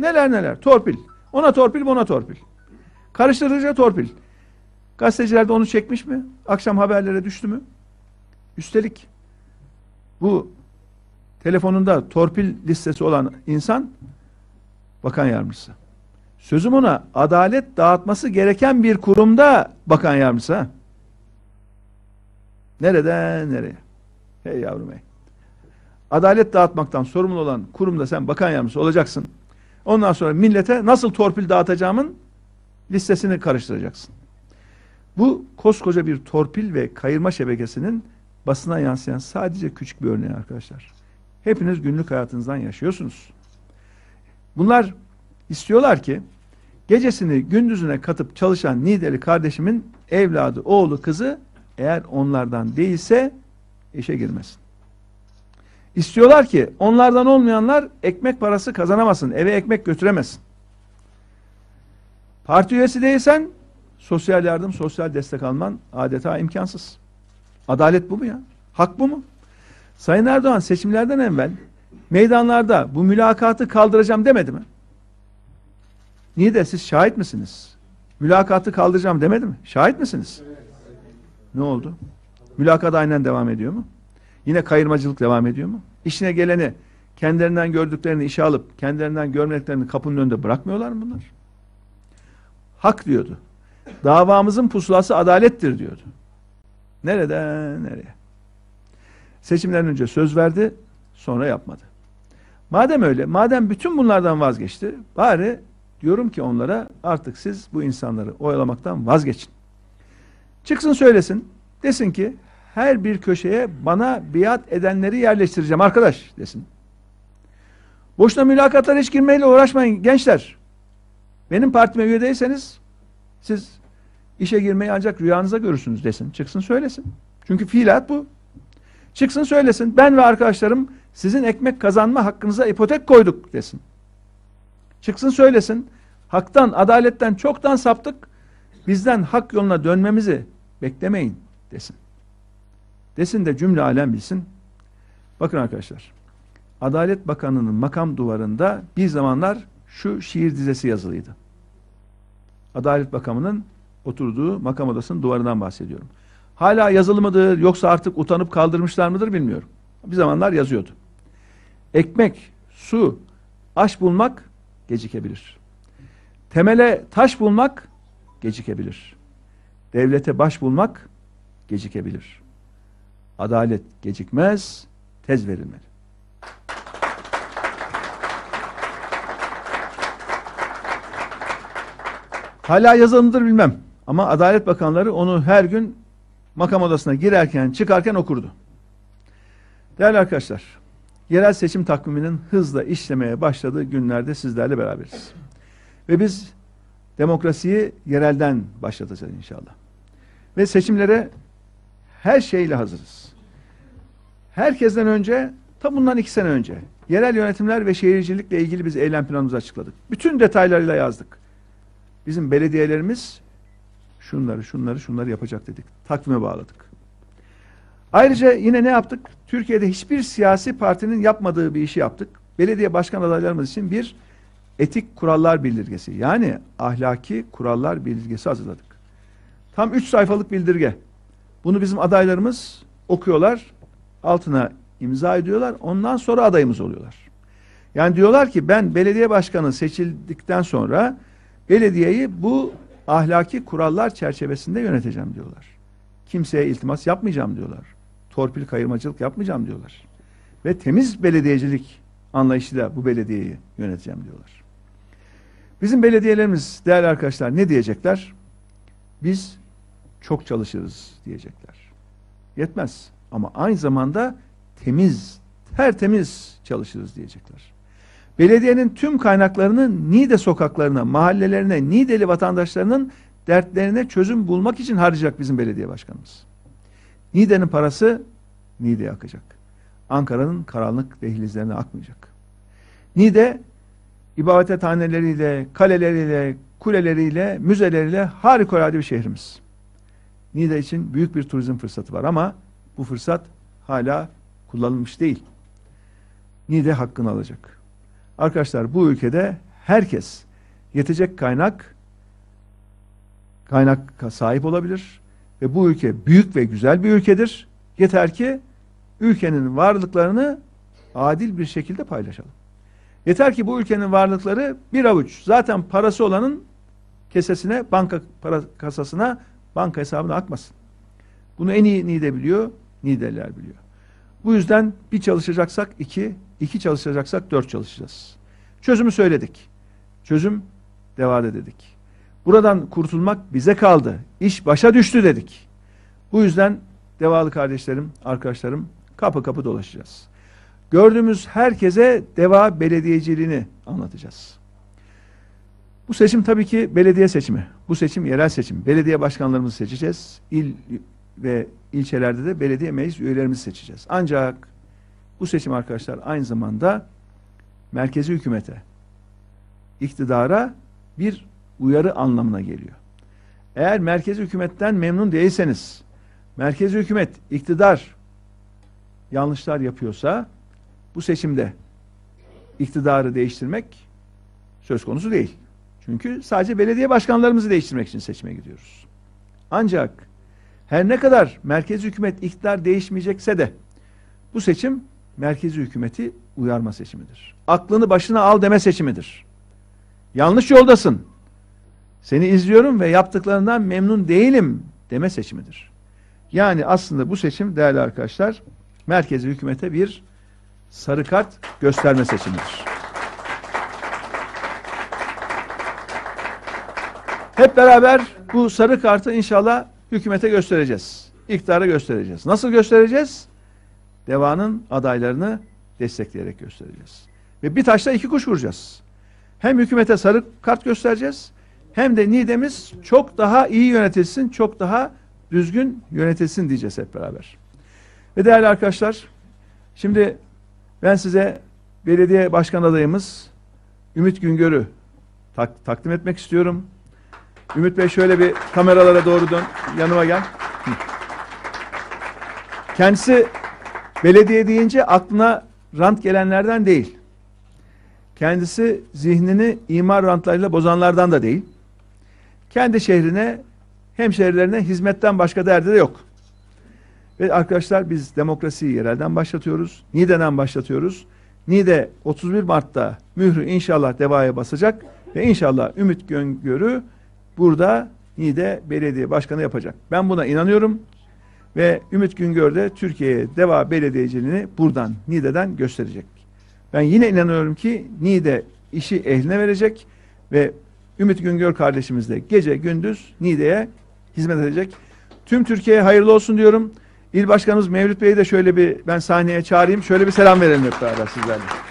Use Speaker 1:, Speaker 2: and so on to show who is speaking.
Speaker 1: neler neler. Torpil. Ona torpil buna torpil. Karıştırıcı torpil. Gazeteciler de onu çekmiş mi? Akşam haberlere düştü mü? Üstelik bu telefonunda torpil listesi olan insan bakan yardımcısı. Sözüm ona adalet dağıtması gereken bir kurumda bakan yardımcısı. Ha? Nereden nereye? Hey yavrum hey. Adalet dağıtmaktan sorumlu olan kurumda sen bakan yardımcısı olacaksın. Ondan sonra millete nasıl torpil dağıtacağımın listesini karıştıracaksın. Bu koskoca bir torpil ve kayırma şebekesinin basına yansıyan sadece küçük bir örneği arkadaşlar. Hepiniz günlük hayatınızdan yaşıyorsunuz. Bunlar istiyorlar ki gecesini gündüzüne katıp çalışan Nideli kardeşimin evladı, oğlu, kızı eğer onlardan değilse işe girmesin. İstiyorlar ki onlardan olmayanlar ekmek parası kazanamasın, eve ekmek götüremesin. Parti üyesi değilsen sosyal yardım, sosyal destek alman adeta imkansız. Adalet bu mu ya? Hak bu mu? Sayın Erdoğan seçimlerden evvel meydanlarda bu mülakatı kaldıracağım demedi mi? Niye de siz şahit misiniz? Mülakatı kaldıracağım demedi mi? Şahit misiniz? Ne oldu? Mülakat aynen devam ediyor mu? Yine kayırmacılık devam ediyor mu? İşine geleni kendilerinden gördüklerini işe alıp kendilerinden görmediklerini kapının önünde bırakmıyorlar mı bunlar? Hak diyordu. Davamızın pusulası adalettir diyordu. Nereden nereye? Seçimden önce söz verdi, sonra yapmadı. Madem öyle, madem bütün bunlardan vazgeçti, bari diyorum ki onlara artık siz bu insanları oyalamaktan vazgeçin. Çıksın söylesin, desin ki her bir köşeye bana biat edenleri yerleştireceğim arkadaş desin. Boşuna mülakatlara hiç girmeyle uğraşmayın gençler. Benim partime üye değilseniz siz işe girmeyi ancak rüyanıza görürsünüz desin. Çıksın söylesin. Çünkü fiilat bu. Çıksın söylesin. Ben ve arkadaşlarım sizin ekmek kazanma hakkınıza ipotek koyduk desin. Çıksın söylesin. Haktan, adaletten çoktan saptık. Bizden hak yoluna dönmemizi beklemeyin desin. Desin de cümle alem bilsin. Bakın arkadaşlar. Adalet Bakanı'nın makam duvarında bir zamanlar şu şiir dizesi yazılıydı. Adalet Bakanı'nın oturduğu makam odasının duvarından bahsediyorum. Hala yazılı mıdır yoksa artık utanıp kaldırmışlar mıdır bilmiyorum. Bir zamanlar yazıyordu. Ekmek, su, aş bulmak gecikebilir. Temele taş bulmak gecikebilir. Devlete baş bulmak gecikebilir. Adalet gecikmez, tez verilmeli. Hala yazılıdır bilmem. Ama Adalet Bakanları onu her gün makam odasına girerken çıkarken okurdu. Değerli arkadaşlar, yerel seçim takviminin hızla işlemeye başladığı günlerde sizlerle beraberiz. Ve biz demokrasiyi yerelden başlatacağız inşallah. Ve seçimlere her şeyle hazırız. Herkesten önce, tam bundan iki sene önce, yerel yönetimler ve şehircilikle ilgili biz eylem planımızı açıkladık. Bütün detaylarıyla yazdık. Bizim belediyelerimiz şunları, şunları, şunları yapacak dedik. Takvime bağladık. Ayrıca yine ne yaptık? Türkiye'de hiçbir siyasi partinin yapmadığı bir işi yaptık. Belediye başkan adaylarımız için bir etik kurallar bildirgesi yani ahlaki kurallar bildirgesi hazırladık. Tam üç sayfalık bildirge. Bunu bizim adaylarımız okuyorlar, altına imza ediyorlar, ondan sonra adayımız oluyorlar. Yani diyorlar ki ben belediye başkanı seçildikten sonra belediyeyi bu ahlaki kurallar çerçevesinde yöneteceğim diyorlar. Kimseye iltimas yapmayacağım diyorlar. Torpil kayırmacılık yapmayacağım diyorlar. Ve temiz belediyecilik anlayışıyla bu belediyeyi yöneteceğim diyorlar. Bizim belediyelerimiz değerli arkadaşlar ne diyecekler? Biz çok çalışırız diyecekler. Yetmez ama aynı zamanda temiz, tertemiz çalışırız diyecekler. Belediyenin tüm kaynaklarını Niğde sokaklarına, mahallelerine, Niğdeli vatandaşlarının dertlerine çözüm bulmak için harcayacak bizim belediye başkanımız. Niğde'nin parası Niğde'ye akacak. Ankara'nın karanlık dehlizlerine akmayacak. Niğde ibadethaneleriyle, kaleleriyle, kuleleriyle, müzeleriyle harikulade bir şehrimiz. Niğde için büyük bir turizm fırsatı var ama bu fırsat hala kullanılmış değil. Niğde hakkını alacak. Arkadaşlar bu ülkede herkes yetecek kaynak kaynak sahip olabilir ve bu ülke büyük ve güzel bir ülkedir. Yeter ki ülkenin varlıklarını adil bir şekilde paylaşalım. Yeter ki bu ülkenin varlıkları bir avuç zaten parası olanın kesesine, banka para kasasına, banka hesabına akmasın. Bunu en iyi NİDE biliyor, NİDE'ler biliyor. Bu yüzden bir çalışacaksak iki, iki çalışacaksak dört çalışacağız. Çözümü söyledik. Çözüm devade dedik. Buradan kurtulmak bize kaldı. İş başa düştü dedik. Bu yüzden devalı kardeşlerim, arkadaşlarım kapı kapı dolaşacağız. Gördüğümüz herkese deva belediyeciliğini anlatacağız. Bu seçim tabii ki belediye seçimi. Bu seçim yerel seçim. Belediye başkanlarımızı seçeceğiz. İl ve ilçelerde de belediye meclis üyelerimizi seçeceğiz. Ancak bu seçim arkadaşlar aynı zamanda merkezi hükümete, iktidara bir uyarı anlamına geliyor. Eğer merkezi hükümetten memnun değilseniz, merkezi hükümet, iktidar yanlışlar yapıyorsa bu seçimde iktidarı değiştirmek söz konusu değil. Çünkü sadece belediye başkanlarımızı değiştirmek için seçime gidiyoruz. Ancak her ne kadar merkezi hükümet iktidar değişmeyecekse de bu seçim merkezi hükümeti uyarma seçimidir. Aklını başına al deme seçimidir. Yanlış yoldasın. Seni izliyorum ve yaptıklarından memnun değilim deme seçimidir. Yani aslında bu seçim değerli arkadaşlar merkezi hükümete bir sarı kart gösterme seçimidir. Hep beraber bu sarı kartı inşallah hükümete göstereceğiz. İktidara göstereceğiz. Nasıl göstereceğiz? Devanın adaylarını destekleyerek göstereceğiz. Ve bir taşla iki kuş vuracağız. Hem hükümete sarı kart göstereceğiz hem de Nidemiz çok daha iyi yönetilsin, çok daha düzgün yönetilsin diyeceğiz hep beraber. Ve değerli arkadaşlar, şimdi ben size belediye başkan adayımız Ümit Güngör'ü tak takdim etmek istiyorum. Ümit Bey şöyle bir kameralara doğru dön, yanıma gel. Kendisi belediye deyince aklına rant gelenlerden değil. Kendisi zihnini imar rantlarıyla bozanlardan da değil. Kendi şehrine, hemşehrilerine hizmetten başka derdi de yok. Ve arkadaşlar biz demokrasiyi yerelden başlatıyoruz. Niğde'den başlatıyoruz. Niğde 31 Mart'ta mührü inşallah devaya basacak ve inşallah Ümit Göngör'ü burada Niğde Belediye Başkanı yapacak. Ben buna inanıyorum ve Ümit Güngör de Türkiye'ye deva belediyeciliğini buradan Niğde'den gösterecek. Ben yine inanıyorum ki Niğde işi ehline verecek ve Ümit Güngör kardeşimiz de gece gündüz Niğde'ye hizmet edecek. Tüm Türkiye'ye hayırlı olsun diyorum. İl Başkanımız Mevlüt Bey'i de şöyle bir ben sahneye çağırayım. Şöyle bir selam verelim hep beraber sizlerle.